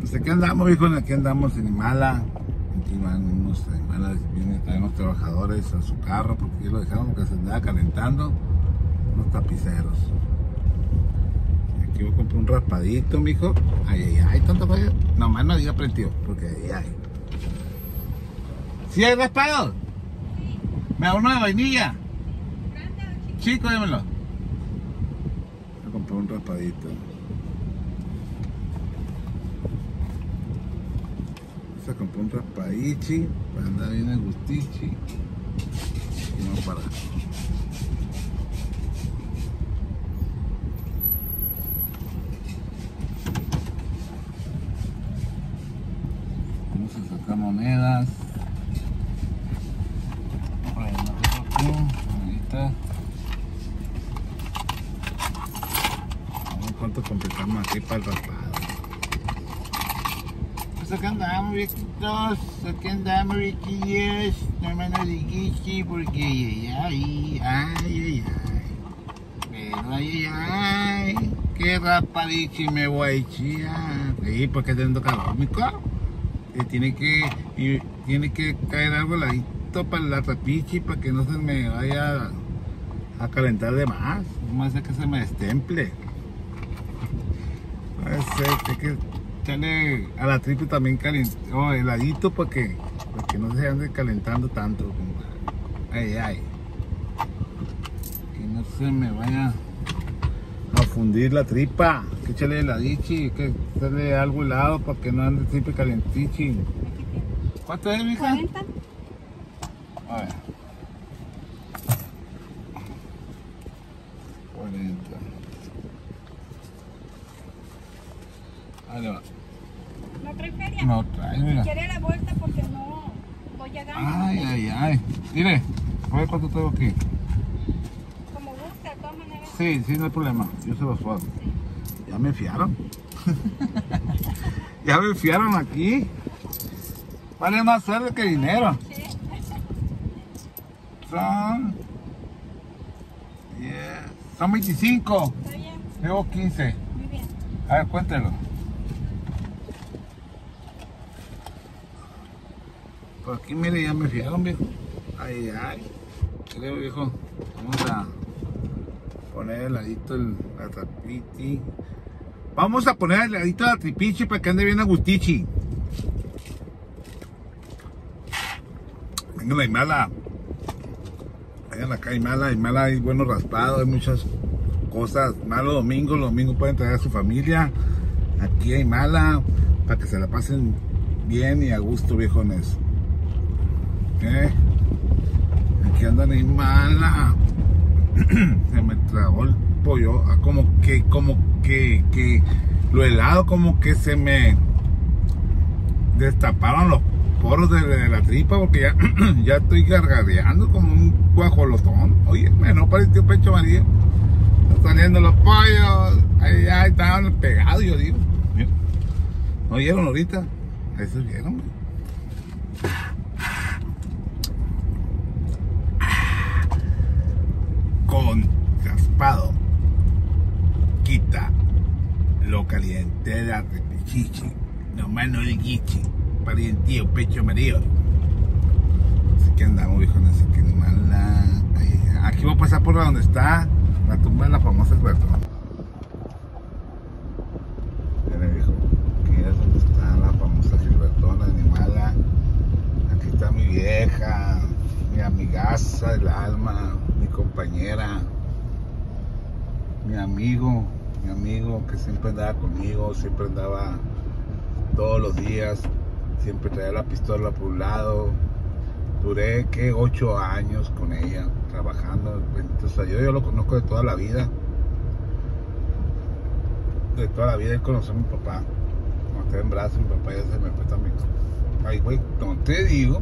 Pues aquí andamos, viejo, aquí andamos en Imala. Aquí van unos animales, vienen también unos trabajadores a su carro porque ya lo dejaron porque se andaba calentando. Unos tapiceros. Aquí voy a comprar un raspadito, mijo. Ay, ay, ay, tanto fallo. Nomás no diga prendido, porque ay, ay. ¿Sí hay raspado? ¿Me da uno de vainilla? Chico, démelo. Voy a comprar un raspadito. Se compró un para andar bien a gustichi. Y vamos para Vamos a sacar monedas. Bueno, aquí, ahí está. Vamos a ver cuánto completamos aquí para el raspado. Pues acá andamos, viejitos. Aquí andamos, viejillos. No me lo dijiste porque ay, ay, ay, ay. Pero ay, ay, ay. Me voy a porque tengo calor, mi. Y tiene que, tiene que caer algo ladito para la rapichi para que no se me vaya a calentar de más. No hace que se me destemple. Que hay que echarle a la tripa también caliente, oh, heladito para que, para que no se ande calentando tanto. Ay, ay. Que no se me vaya a fundir la tripa. Que echarle heladichi, que echarle algo helado para que no ande tripa calentichi. ¿Cuánto es, mija? 40. A ver. 40. Ahí va. ¿No feria? No trae, mira. Quiere la vuelta porque no voy llegando. Ay, ay, ay. Mire, a ver cuánto tengo aquí. Como gusta, de todas maneras. Sí, sí, no hay problema. Yo se los puedo. Ya me fiaron. ya me fiaron aquí. Vale más suerte que dinero. Sí. Son. Yeah, Son 25. Está bien, Llevo 15. muy bien. A ver, cuéntelo. Por aquí, mire, ya me fiaron, viejo. Ay, ay. Creo, viejo. Vamos a poner el ladito la trapiti. Vamos a poner el ladito la tripichi para que ande bien a gustichi. Venga la Imala. Vayan acá Imala. Imala hay buenos raspados, hay muchas cosas. Más los domingos, los domingos pueden traer a su familia. Aquí hay Mala. Para que se la pasen bien y a gusto, viejones. ¿Eh? Aquí andan en Mala. se me tragó el pollo. Ah, como que, como que, que lo helado, como que se me destaparon los poros de, la tripa porque ya, ya estoy gargareando como un guajolotón. Oye, no pareció pecho María. Están saliendo los pollos. Ay, ay, estaban pegados, yo digo. ¿No oyeron ahorita? Ahí se vieron. güey. Con raspado. Quita lo caliente de la repichichi. No más no le quiche. Parientío, pecho marido. Así que andamos, viejo, así que mala. Aquí voy a pasar por donde está la tumba de la famosa. Mire, viejo, aquí está la famosa Gilbertona de Nimala. Aquí está mi vieja, mi amigaza del alma, mi compañera, mi amigo, mi amigo que siempre andaba conmigo, siempre andaba todos los días, siempre traía la pistola por un lado. Duré que ocho años con ella trabajando. Sea, yo, yo lo conozco de toda la vida. De toda la vida él conoció a mi papá. Cuando estaba en brazos, mi papá ya se me fue también. Ay, güey, no te digo.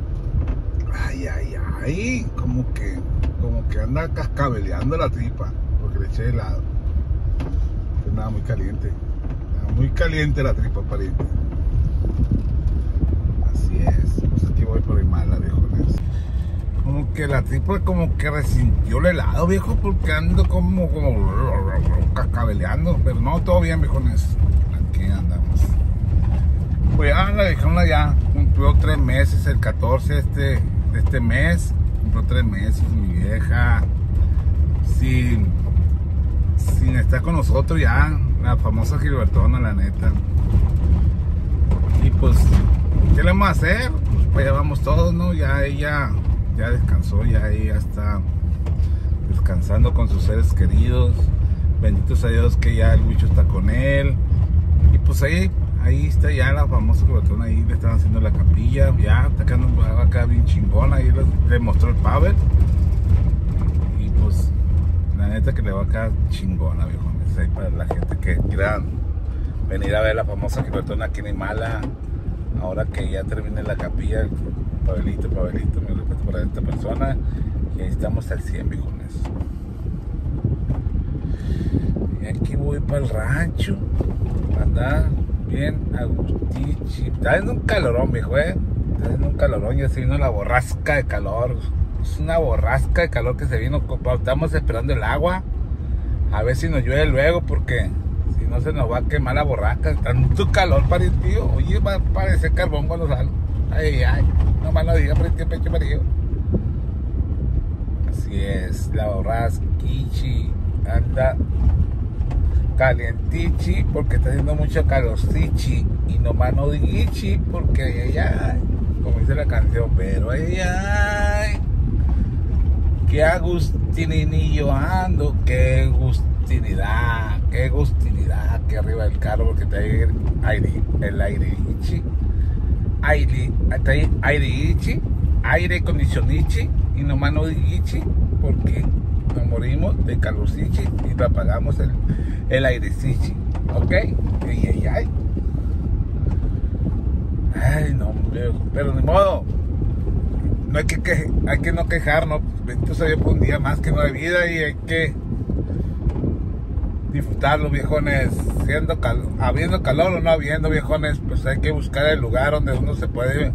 Ay, ay, ay. Como que, como que anda cascabeleando la tripa. Porque le eché helado. Nada muy caliente. Muy caliente la tripa, pariente. Así es. Pues aquí voy por mala, viejones. Como que la tripa como que resintió el helado, viejo, porque ando como, como cascabeleando. Pero no, todo bien, viejones. Aquí andamos. Pues ya la viejona ya cumplió tres meses, el 14 este, de este mes. Cumplió tres meses, mi vieja. Sin, sin estar con nosotros ya, la famosa Gilbertona, la neta. Y pues, ¿qué le vamos a hacer? Pues, pues ya vamos todos, ¿no? Ya ella ya descansó, ya ella está descansando con sus seres queridos. Benditos a Dios que ya el bicho está con él. Y pues ahí, ahí está ya la famosa Gilbertona, ahí le están haciendo la capilla, ya está quedando acá bien chingona, ahí le, mostró el Pavel. Y pues la neta que le va a quedar chingona, viejo. Ahí para la gente que quiera venir a ver la famosa Gilbertona aquí en Imala. Ahora que ya termine la capilla, Pavelito, Pavelito, mi respeto para esta persona. Y ahí estamos al 100, viejones. Y aquí voy para el rancho. Anda bien agustichi. Está haciendo un calorón, viejo, eh. Está haciendo un calorón, ya se vino la borrasca de calor. Es una borrasca de calor que se vino. Estamos esperando el agua. A ver si nos llueve luego, porque si no se nos va a quemar la borrasca. Tanto calor, tío. Oye, va a parecer carbón cuando salgo. Ay, ay. No más no diga, que pecho amarillo. Así es, la borrasquichi anda calientichi porque está haciendo mucho calorcichi y nomás no digichi porque ay, ay, como dice la canción, pero ay, ay, qué agustinillo ando, qué gustinidad, qué gustinidad, que arriba del carro porque está ahí el aire, el aire aire, está ahí aire ichi, aire condicionichi y nomás no digichi porque nos morimos de calorcichi y lo apagamos el, el airecichi, ¿ok? Ay, ay, ay. Ay, no, pero ni modo. No hay que, que hay que no quejarnos. Dios por un día más que no hay vida y hay que disfrutarlo, viejones. Siendo cal- habiendo calor o no habiendo, viejones, pues hay que buscar el lugar donde uno se puede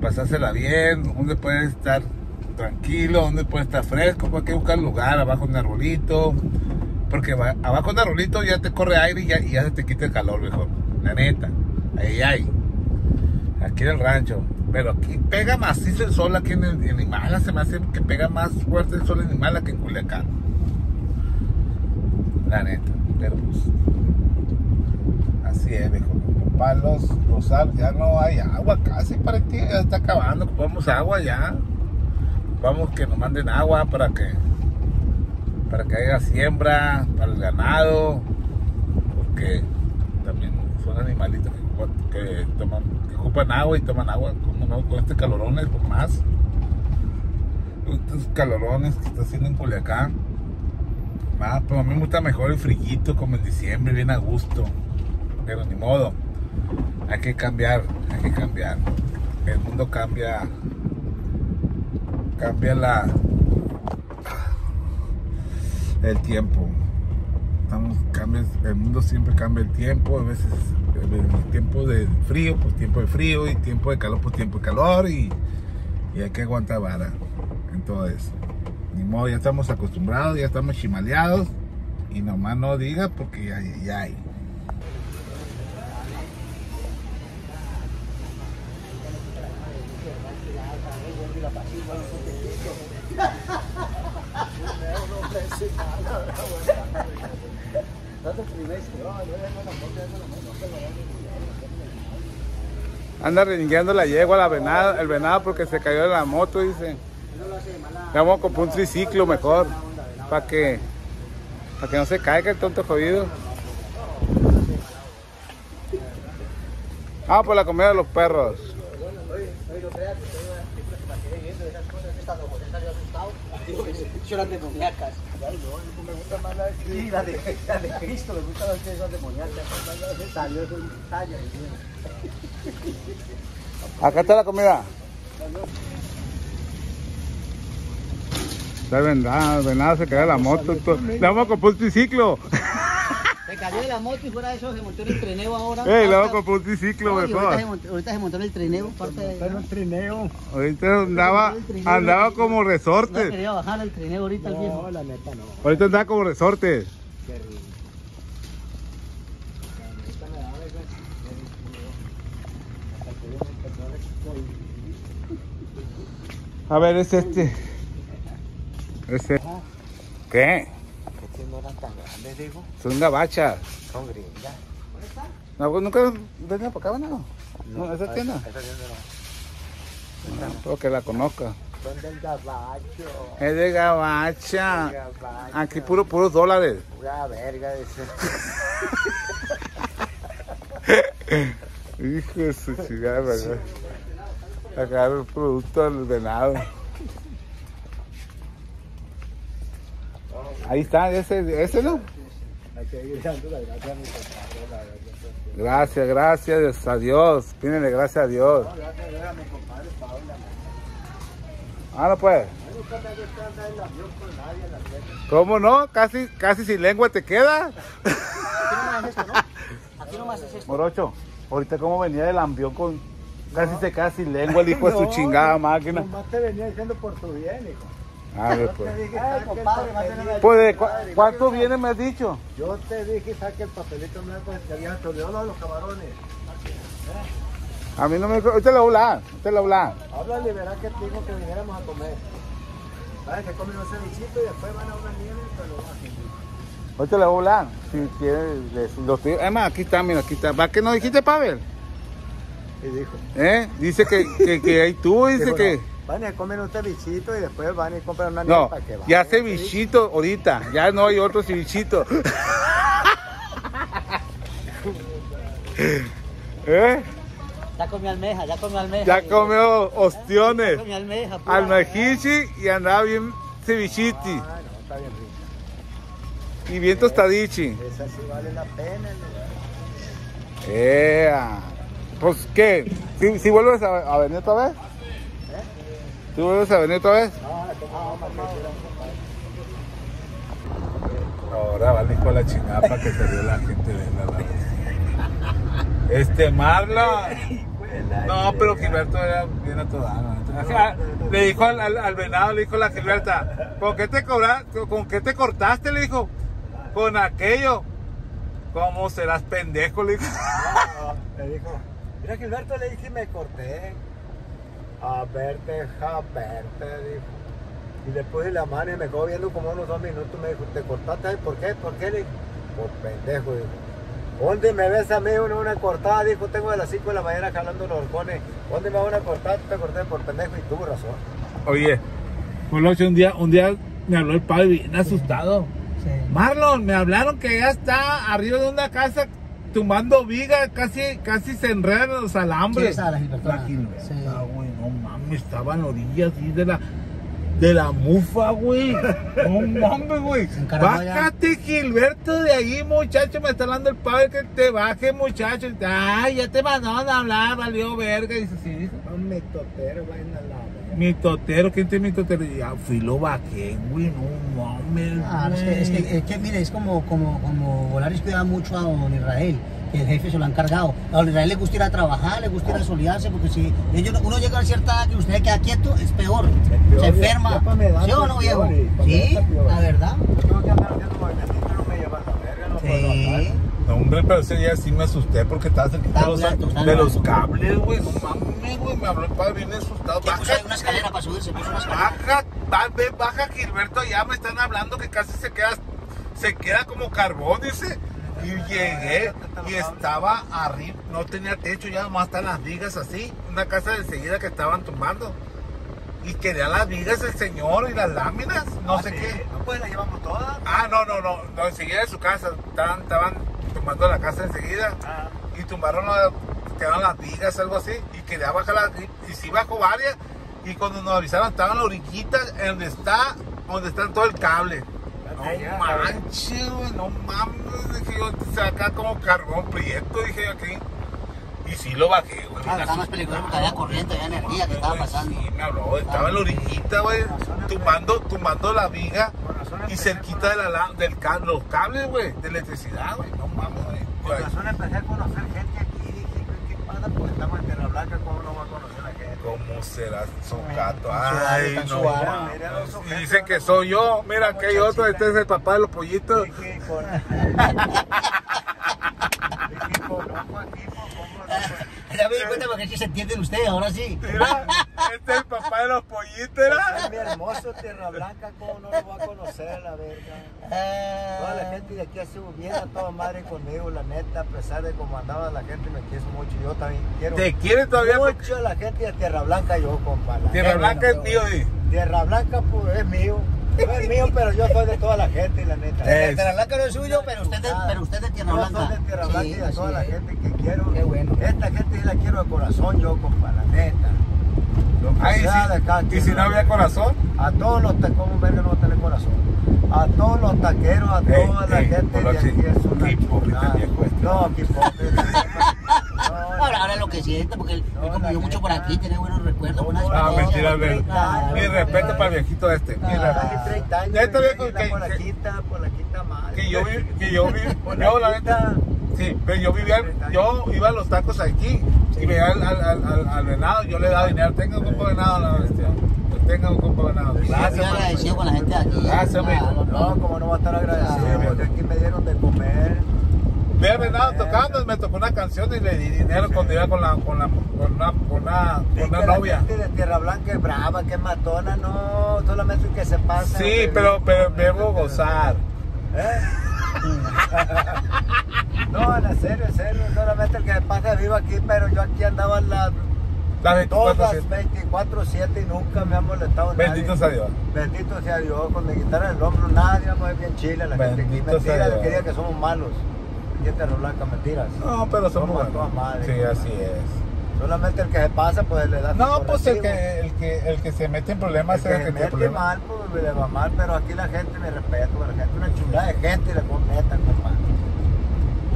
pasársela bien, donde puede estar tranquilo, donde puede estar fresco, pues hay que buscar lugar abajo un arbolito, porque abajo de un arbolito ya te corre aire y ya, se te quita el calor, viejo, la neta, ahí hay, aquí en el rancho, pero aquí pega macizo el sol aquí en, el, en Imala, se me hace que pega más fuerte el sol en Imala que en Culiacán, la neta, pero pues, así es, viejo. Palos, Rosal, ya no hay agua casi para ti, ya está acabando, ocupamos agua ya. Vamos que nos manden agua para que para que haya siembra para el ganado, porque también son animalitos que, toman, que ocupan agua y toman agua, como no, con este calorón es por más. Estos calorones que está haciendo en Culiacán. Ah, pero a mí me gusta mejor el frillito como en diciembre, bien a gusto. Pero ni modo. Hay que cambiar, hay que cambiar. El mundo cambia. Cambia la. El tiempo. Estamos, cambia, el mundo siempre cambia el tiempo. A veces el, tiempo de frío, pues tiempo de frío. Y tiempo de calor, pues tiempo de calor. Y, y hay que aguantar vara en todo eso. Ni modo, ya estamos acostumbrados, ya estamos chimaleados. Y nomás no diga porque ya, ya hay. Anda rengueando la yegua, la venada, el venado porque se cayó de la moto, dice. Vamos a comprar un triciclo mejor, para que, para que no se caiga el tonto jodido. Ah, por la comida de los perros. Las de. Salió. Acá está la comida. Está el venado se cayó de la moto. to- Le vamos a comprar un triciclo cayó de la moto y fuera de eso se montó en el trineo ahora. ¡Ey, loco, por un triciclo no, mejor! Ahorita se, montó, ahorita se montó en el trineo. Parte de... en trineo. Ahorita andaba, andaba como resorte. No quería bajar el trineo ahorita no, el viejo. No, la neta no. Ahorita andaba como resorte. Qué. A ver, es este. Este. ¿Qué? Que no eran tan grandes, digo. Son gabachas. Son gringas. No, pues nunca venía para acá, ¿no? No, esa tienda. Esa tienda no. Espero que la conozca. Son del gabacho. Es de gabacha. Gabacho. Aquí puro, puros dólares. Pura verga, dice. Hijo de su chingada. Sacar el producto del venado. Ahí está, ese, ese no. Gracias. Gracias, a Dios. Pídele gracias a Dios. Ah, no pues. ¿Cómo no? Casi, casi sin lengua te queda. Aquí nomás es esto, ¿no? Aquí nomás es esto. Morocho, ahorita cómo venía del ambión con casi se queda sin lengua el hijo de su chingada máquina. Nomás te venía diciendo por tu bien, hijo. A ver, Yo pues. te dije, saque el papelito. Pues, ¿de cu- ¿cuánto viene me has dicho? Yo te dije, saque el papelito blanco que había lo de los camarones. A mí no me... Usted le habla, usted le habla. Háblale, verá que te dijo que viniéramos a comer. Vaya que comen un cevichito y después van a una nieve, pero bajen. Ahorita le voy a hablar. Si quiere, les- los tíos- Es más, aquí está, mira, aquí está. ¿Va que no dijiste, Pavel? Y dijo. ¿Eh? Dice que, que, que ahí tú, dice dijo, que... no, Van a comer un cevichito y después van y compran una No, para que vayan. ya cevichito ahorita. Ya no hay otro cevichito. ¿Eh? Ya comió almeja, ya comió almeja. Ya comió ostiones. Ya comió almeja. pura- Almejichi y andaba bien cevichiti. Ah, no, está bien rico. Y bien tostadichi. Esa sí vale la pena. ¿no? Ea. Pues, ¿qué? ¿Si, si vuelves a, a venir otra vez? ¿Si vuelves a venir otra vez? Ah, Ahora vale con la chingada para que te dio la gente de la Este Marlon. No, pero Gilberto era bien a toda gana. Ajá, Le dijo al, al, al venado, le dijo la Gilberta, ¿con qué te cobra, con qué te cortaste? Le dijo, con aquello. ¿Cómo serás pendejo? Le dijo. No, le dijo, mira Gilberto, le dije, me corté. A verte, a verte, dijo. Y le puse la mano y me quedó viendo como unos dos minutos. Me dijo, ¿te cortaste? ¿Por qué? ¿Por qué? Le dije, por pendejo, dijo. ¿Dónde me ves a mí una, una cortada? Dijo, tengo de las 5 de la mañana jalando los horcones. ¿Dónde me van a cortar? Te corté por pendejo y tuvo razón. Oye, Poloche, un día, un día me habló el padre bien asustado. Marlon, me hablaron que ya está arriba de una casa tumbando viga, casi, casi se enredan los alambres. Sí, esa, la No mames, estaba en orillas así de la, de la mufa, güey. No mames, güey. Bájate, Gilberto, de ahí, muchacho, me está hablando el padre que te baje, muchacho. Ay, ya te mandaron a hablar, valió verga. Dice, sí, dice. No me totero, vayan a la. Mi totero, ¿quién tiene mi totero? Ya fui lo bajé, güey, no mames. Ah, es que, es que, es que, mire, es como, como, como Volaris cuida mucho a don Israel, que el jefe se lo ha encargado. A don Israel le gusta ir a trabajar, le gusta ir a solearse, porque si ellos, uno llega a cierta edad que usted se queda quieto, es peor. peor, se enferma. ¿Sí o no, viejo? Sí, la verdad. Yo tengo que andar haciendo movimientos, no me llevan la verga, no puedo Sí. No, hombre, pero ese día sí me asusté porque estaba cerquita de los, alto, de los cables, güey. No mames, güey. Me habló el padre bien asustado. Se puso Baja, una escalera para subirse, puso una escalera. baja, va- ve, baja, Gilberto. Ya me están hablando que casi se queda, se queda como carbón, dice. Y llegué y estaba arriba, no tenía techo, ya nomás están las vigas así. Una casa de enseguida que estaban tumbando. Y quería las vigas el señor y las láminas, no Ah, sé sí. qué. No, pues la llevamos todas. Ah, no, no, no, no, enseguida de su casa, estaban, estaban tumbando la casa enseguida Ah, y tumbaron, la- quedaron las vigas, algo así, y quería bajar las, y, y sí bajó varias, y cuando nos avisaron estaban la orillita, en donde está, donde está todo el cable. No manches, güey, no mames, dije yo, se acá como carbón prieto, dije yo aquí. Y sí lo bajé, güey. Ah, estaba más peligroso porque había corriente, había energía que estaba pasando. Sí, me habló, estaba en la orillita, güey, tumbando, tumbando la viga y cerquita de la, del los cables, güey, de electricidad, güey, no mames, güey. Por razón empecé a conocer gente aquí. Dije, ¿qué pasa? Pues estamos en Tierra Blanca, ¿cómo no va a conocer? ¿Cómo será Socato? Ay, no Y dicen que soy yo. Mira, aquí hay otro. Este es el papá de los pollitos. Aquí. Ya me di cuenta porque es que se entienden ustedes, ahora sí. Este es el papá de los pollitos. Es mi hermoso Tierra Blanca, ¿cómo no lo va a conocer, la verga? Toda la gente de aquí ha sido bien a toda madre conmigo, la neta, a pesar de cómo andaba la gente, me quiso mucho. Yo también quiero ¿Te quiere todavía? mucho a la gente de Tierra Blanca, yo, compa. la Tierra. Blanca es mío, di. Tierra Blanca, pues, es mío. No es mío, pero yo soy de toda la gente, la neta. Eh, Tierra Blanca no es suyo, pero usted, de, pero usted de Tierra Yo Blanca. soy de Tierra Blanca Sí, y de toda la gente que quiero. Qué bueno. Esta gente la quiero de corazón, yo, compa, la neta. Lo que Ay, sea de acá, sí. ¿Y si no había corazón? A todos los taqueros, ¿cómo verga no va a tener corazón? A todos los taqueros, a Ey, toda la ey, gente de aquí es una qué hipócrita chulada. viejo este. No, qué hipócrita. No, Ahora, ahora lo que siente, porque él, él convivió mucho por aquí, tiene buenos recuerdos, buenas Ah, experiencias. mentira, Mi respeto para el viejito este. Mi Ah. Respeto. 30 años. Ya está bien y la que- por la quita, por la quita madre. Que yo vi, que yo vi, Por yo la la neta, sí, pero yo vivía, yo iba a los tacos aquí y veía al, al, al, al- al venado, yo le daba dinero, tenga un compa de venado, la bestia, tenga un compa de venado. Estoy Gracias, agradecido man. con la gente de aquí. Gracias, amigo. No, como no va a estar agradecido, Ah, porque aquí me dieron de comer. Ve al venado tocando, me tocó una canción y le di dinero cuando iba con la, con la, con una, con una, con una la novia. gente de Tierra Blanca es brava, que es matona, no, solamente el que se pasa. Sí, pero, pero debo gozar. ¿Eh? no, en serio, en serio, solamente el que se pasa vivo aquí, pero yo aquí andaba las Las 24 todas siete. 24-7 y nunca me ha molestado nadie. Bendito sea Dios. Bendito sea Dios, con mi guitarra en el hombro, nadie vamos a ver bien chile, la gente aquí. Mentira, Dios. que diga que somos malos. Tierra Blanca, mentiras. No, pero somos Somos madre. Sí, así es. Solamente el que se pasa, pues le da No, pues el que, el que, el que se mete en problemas El es el que se mete problemas. mal, pues le va mal, pero aquí la gente me respeto, la gente una chulada de gente y la neta, compadre.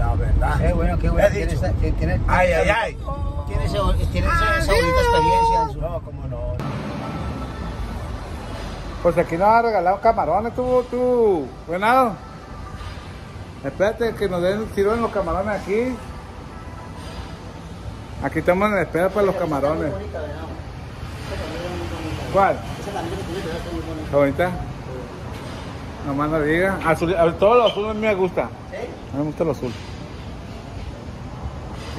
La verdad. Qué bueno, qué bueno. Tiene, esa- tiene, tiene, Ay, ay, ay. tiene, ese- tiene esa, esa bonita experiencia. en su- No, cómo no. Pues aquí nos ha regalado camarones, tú, tú, venado. Espérate que nos den, sirven los camarones aquí. Aquí estamos en espera para los camarones. ¿Cuál? Esa camisa que tiene, está muy bonita. Nomás no diga. Azul, a- todo lo azul a mí me gusta. ¿Sí? A mí me gusta lo azul.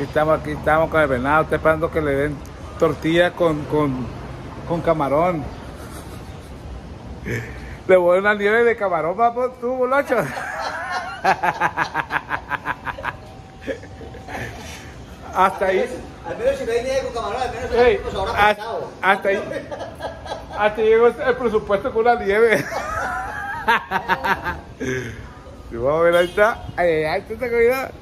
Aquí estamos, aquí estamos con el venado. Estoy esperando que le den tortilla con, con, con camarón. Le voy a dar una nieve de camarón, papo, tú, bolocho. Hasta ahí. Al menos si no hay nieve con camarón, al menos Ey, tenemos ahora hasta, ahí. Hasta ahí llegó el presupuesto con la nieve. Vamos a ver ahí está. Ay, tú te cuidado.